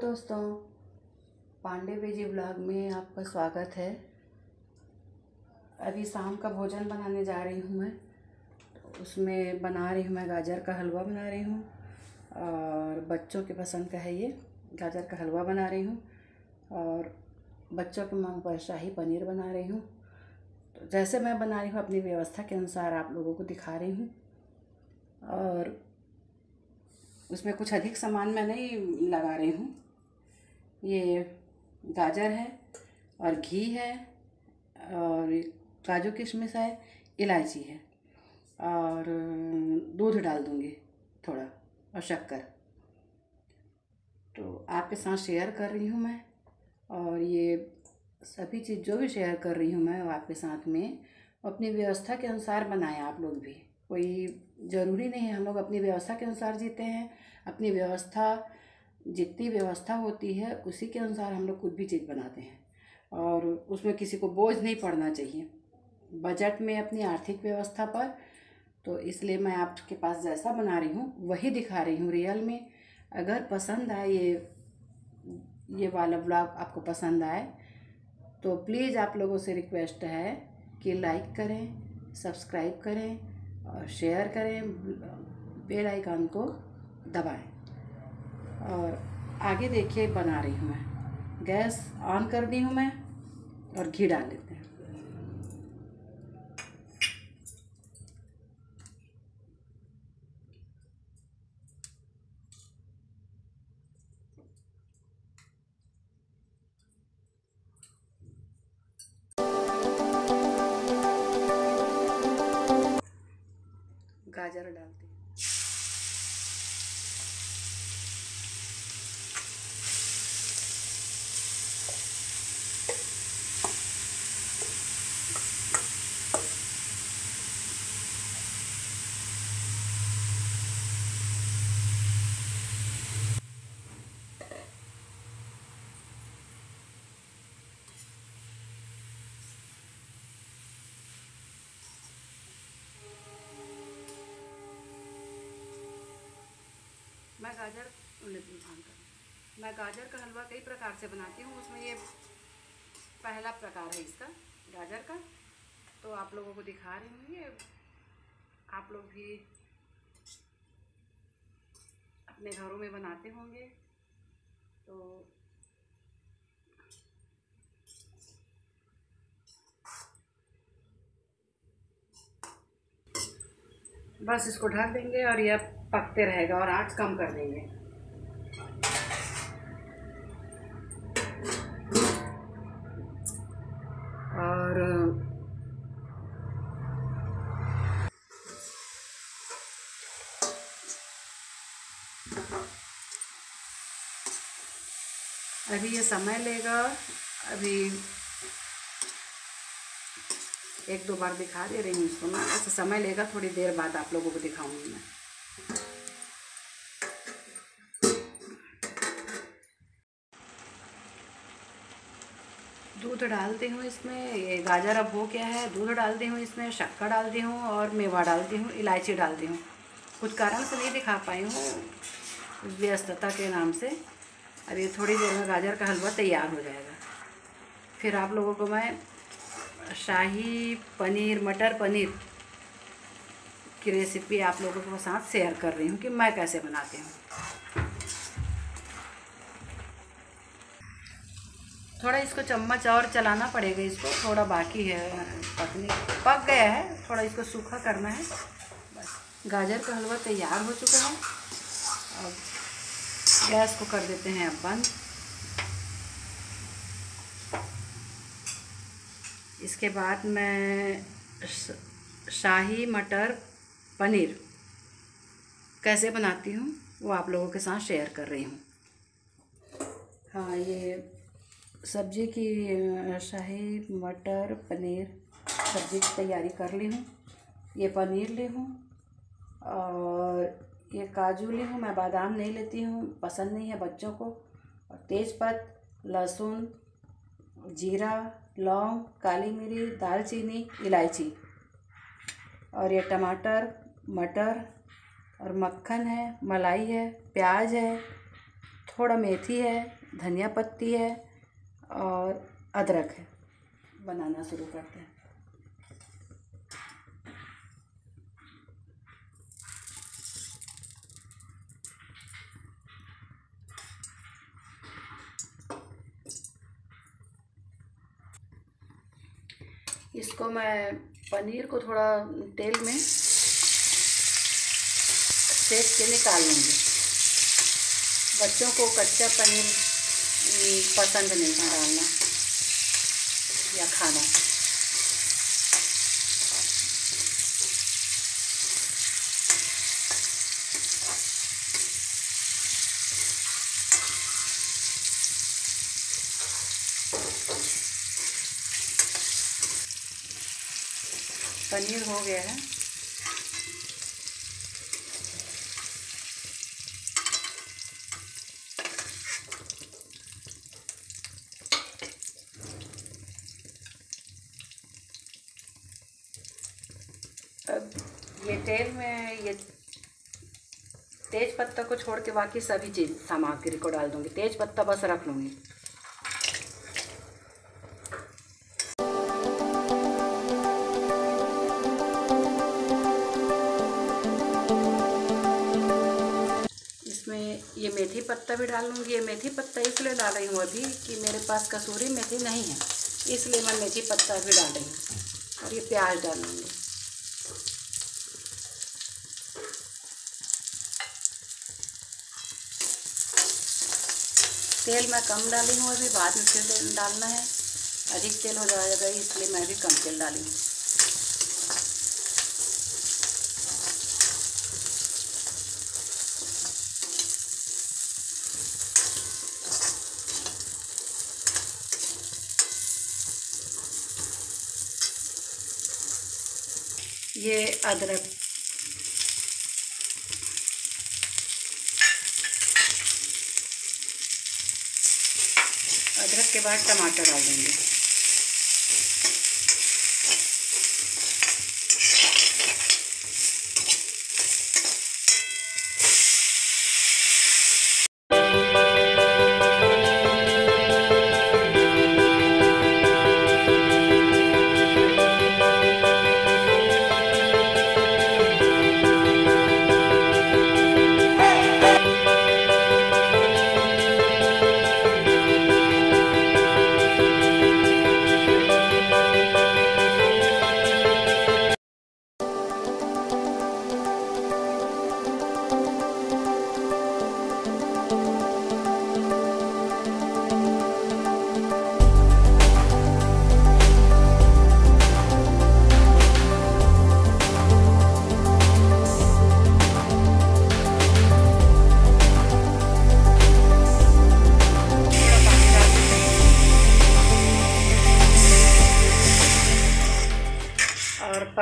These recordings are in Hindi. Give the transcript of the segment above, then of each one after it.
दोस्तों, पांडे बेजी ब्लॉग में आपका स्वागत है। अभी शाम का भोजन बनाने जा रही हूँ मैं। उसमें बना रही हूँ मैं गाजर का हलवा बना रही हूँ और बच्चों के पसंद का है ये, गाजर का हलवा बना रही हूँ और बच्चों के मांग पर शाही पनीर बना रही हूँ। तो जैसे मैं बना रही हूँ, अपनी व्यवस्था के अनुसार आप लोगों को दिखा रही हूँ। और उसमें कुछ अधिक सामान मैं नहीं लगा रही हूँ। ये गाजर है और घी है और काजू किशमिश है, इलायची है। और दूध डाल दूँगी थोड़ा और शक्कर। तो आपके साथ शेयर कर रही हूँ मैं और ये सभी चीज़ जो भी शेयर कर रही हूँ मैं वो आपके साथ में अपनी व्यवस्था के अनुसार बनाएँ आप लोग भी। कोई ज़रूरी नहीं है, हम लोग अपनी व्यवस्था के अनुसार जीते हैं, अपनी व्यवस्था जितनी व्यवस्था होती है, उसी के अनुसार हम लोग कुछ भी चीज़ बनाते हैं। और उसमें किसी को बोझ नहीं पड़ना चाहिए। बजट में अपनी आर्थिक व्यवस्था पर तो इसलिए मैं आपके पास जैसा बना रही हूँ, वही दिखा रही हूँ रियल में। अगर पसंद आए ये ये वाला ब्लॉग आपको पसंद आए तो प्लीज़ आप लोगों से रिक्वेस्ट है कि लाइक करें, सब्सक्राइब करें और शेयर करें, बेल आइकन को दबाएँ। और आगे देखिए, बना रही हूँ मैं। गैस ऑन कर दी हूँ मैं और घी डाल लेते हैं। मैं गाजर मैं गाजर का हलवा कई प्रकार से बनाती हूँ, उसमें ये पहला प्रकार है इसका, गाजर का। तो आप लोगों को दिखा रही हूँ ये। आप लोग भी अपने घरों में बनाते होंगे। तो बस इसको ढक देंगे और यह पकते रहेगा और आँच कम कर देंगे। और, अभी ये समय लेगा। अभी एक दो बार दिखा दे रही हूँ इसको मैं। ऐसा समय लेगा, थोड़ी देर बाद आप लोगों को दिखाऊँगी मैं। दूध डालती हूँ इसमें गाजर अब हो गया है, दूध डालती हूँ इसमें, शक्कर डालती हूँ और मेवा डालती हूँ, इलायची डालती हूँ। कुछ कारण से नहीं दिखा पाई हूँ, व्यस्तता के नाम से। अब ये थोड़ी देर में गाजर का हलवा तैयार हो जाएगा। फिर आप लोगों को मैं शाही पनीर, मटर पनीर की रेसिपी आप लोगों के साथ शेयर कर रही हूँ कि मैं कैसे बनाती हूँ। थोड़ा इसको चम्मच और चलाना पड़ेगा इसको, थोड़ा बाकी है, पकने पक गया है, थोड़ा इसको सूखा करना है। बस, गाजर का हलवा तैयार हो चुका है। अब गैस को कर देते हैं अब बंद। इसके बाद मैं शाही मटर पनीर कैसे बनाती हूँ, वो आप लोगों के साथ शेयर कर रही हूँ। हाँ ये सब्ज़ी की शाही, मटर, पनीर, सब्ज़ी की तैयारी कर ली हूँ। ये पनीर ली हूँ और ये काजू ली हूँ। मैं बादाम नहीं लेती हूँ, पसंद नहीं है बच्चों को। और तेज़पत, लहसुन, जीरा, लौंग, काली मिरी, दालचीनी, इलायची। और ये टमाटर, मटर और मक्खन है, मलाई है, प्याज है, थोड़ा मेथी है, धनिया पत्ती है और अदरक है। बनाना शुरू करते हैं। इसको मैं पनीर को थोड़ा तेल में सेक के निकाल लूँगी। बच्चों को कच्चा पनीर पसंद नहीं है डालना या खाना पनीर हो गया है अब ये तेल में ये तेज पत्ता को छोड़ के बाकी सभी चीज़ सामग्री को डाल दूँगी। तेज पत्ता बस रख लूँगी। ये मेथी पत्ता भी डाल लूँगी। ये मेथी पत्ता इसलिए डाल रही हूँ अभी कि मेरे पास कसूरी मेथी नहीं है। इसलिए मैं मेथी पत्ता भी डाल रही हूँ और ये प्याज डाल तेल मैं कम डाली हूँ, अभी बाद में फिर डालना है। अधिक तेल हो जाएगा, इसलिए मैं भी कम तेल डाली हूँ। ये अदरक अदरक के बाद टमाटर डाल देंगे।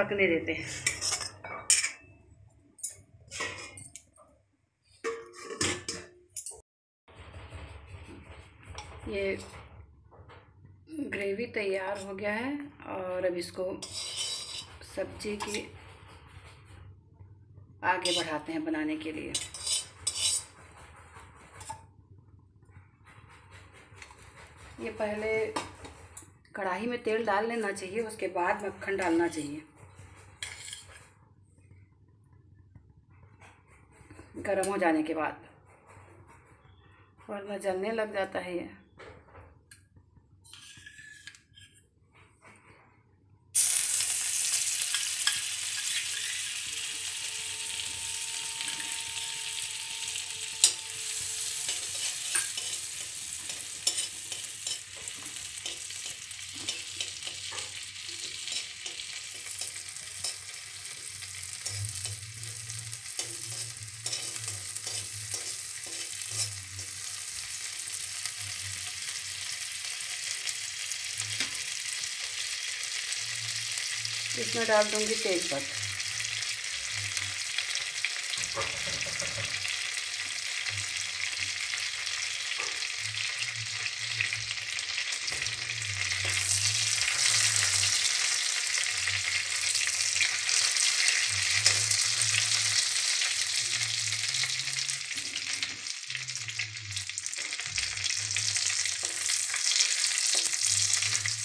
पकने देते हैं। ये ग्रेवी तैयार हो गया है और अब इसको सब्ज़ी की आगे बढ़ाते हैं बनाने के लिए। ये पहले कढ़ाई में तेल डाल लेना चाहिए, उसके बाद मक्खन डालना चाहिए। गर्म हो जाने के बाद। वरना जलने लग जाता है ये। इसमें डाल दूँगी तेज पत्र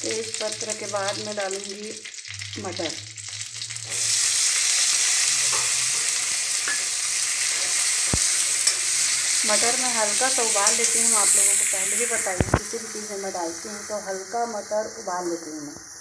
तेज पत्र के बाद मैं डालूँगी मटर। मटर में हल्का सा उबाल लेती हूँ, आप लोगों को पहले भी बताइए किसी भी चीज़ में मैं डालती हूँ तो हल्का मटर उबाल लेती हूँ मैं।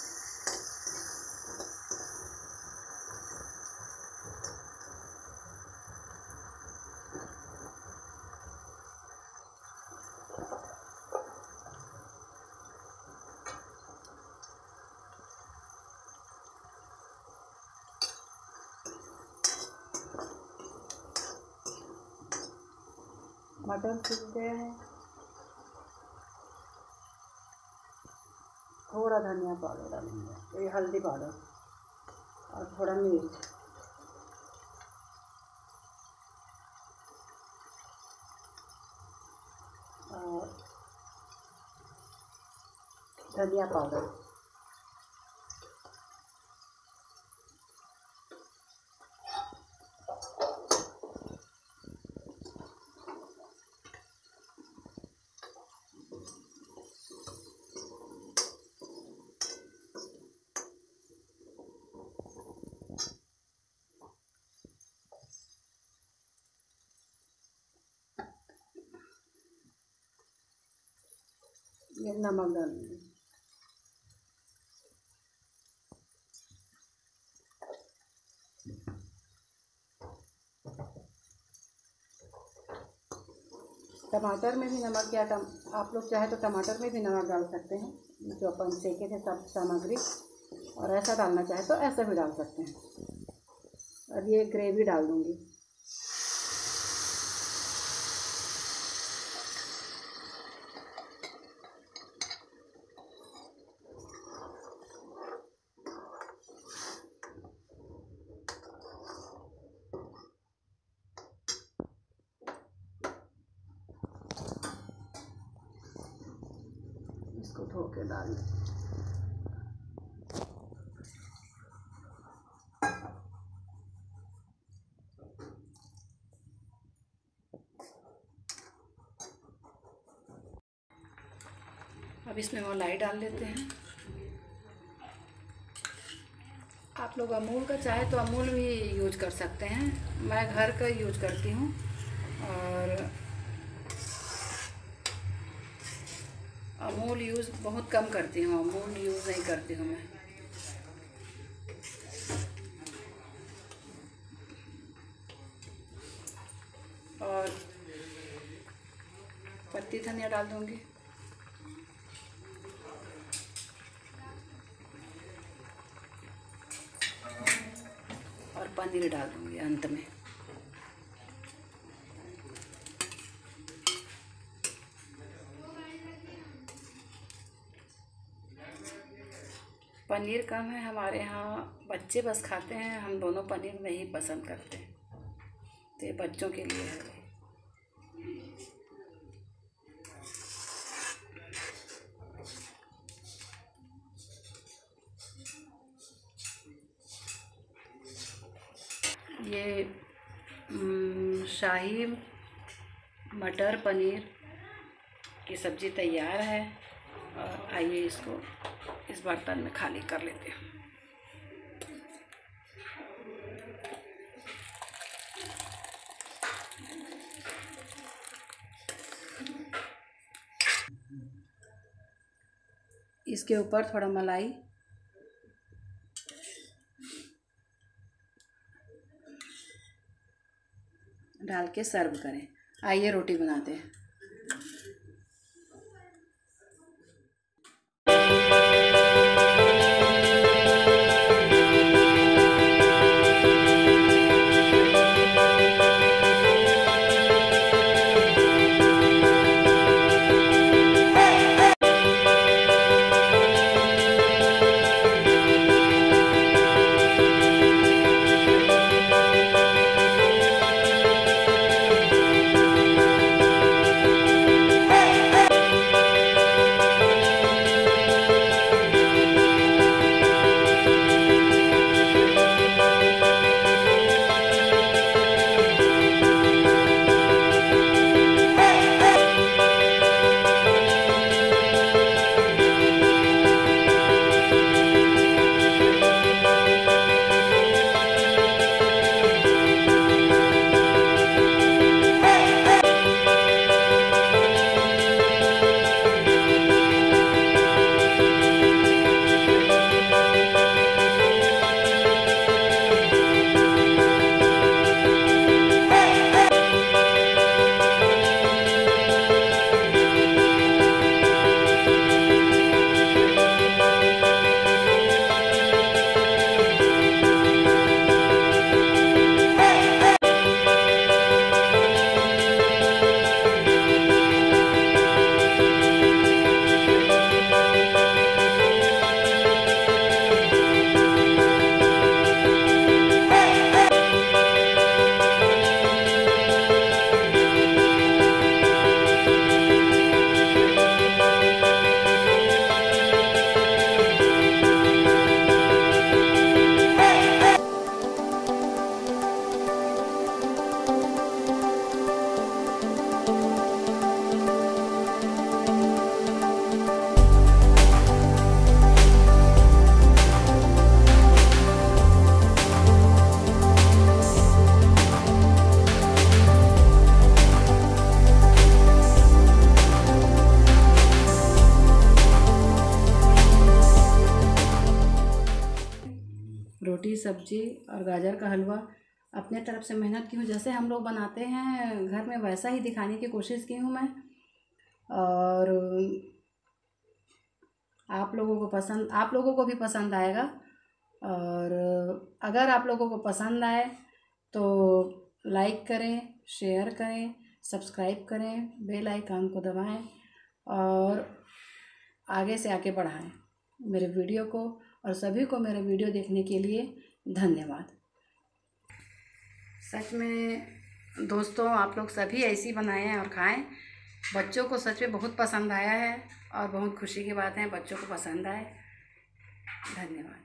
सीख गए हैं थोड़ा धनिया पाउडर डालेंगे ये हल्दी पाउडर और थोड़ा मिर्च। और धनिया पाउडर। ये नमक डालेंगे टमाटर में भी नमक या टम, आप लोग चाहे तो टमाटर में भी नमक डाल सकते हैं, जो अपन सेके थे सब सामग्री, और ऐसा डालना चाहे तो ऐसा भी डाल सकते हैं। अब ये ग्रेवी डाल दूँगी इसको धो के डाल अब इसमें मलाई डाल लेते हैं। आप लोग अमूल का चाहे तो अमूल भी यूज़ कर सकते हैं। मैं घर का यूज़ करती हूँ और अमूल यूज़ बहुत कम करती हूँ, अमूल यूज़ नहीं करती हूँ मैं। और पत्ती धनिया डाल दूँगी। और पनीर डाल दूँगी अंत में। पनीर कम है, हमारे यहाँ बच्चे बस खाते हैं, हम दोनों पनीर नहीं पसंद करते। तो ये बच्चों के लिए है। ये शाही मटर पनीर की सब्ज़ी तैयार है। और आइए इसको बर्तन में खाली कर लेते हैं। इसके ऊपर थोड़ा मलाई। डाल के सर्व करें। आइए रोटी बनाते हैं। सब्ज़ी और गाजर का हलवा। अपने तरफ़ से मेहनत की हूँ, जैसे हम लोग बनाते हैं, घर में वैसा ही दिखाने की कोशिश की हूँ मैं। और आप लोगों को पसंद, आप लोगों को भी पसंद आएगा। और अगर आप लोगों को पसंद आए तो लाइक करें, शेयर करें, सब्सक्राइब करें, बेल आइकन को दबाएँ और आगे से आगे बढ़ाएँ मेरे वीडियो को और सभी को मेरे वीडियो देखने के लिए। धन्यवाद। सच में दोस्तों, आप लोग सभी ऐसी बनाएँ और खाएँ। बच्चों को सच में बहुत पसंद आया है और बहुत खुशी की बात है, बच्चों को पसंद आए। धन्यवाद।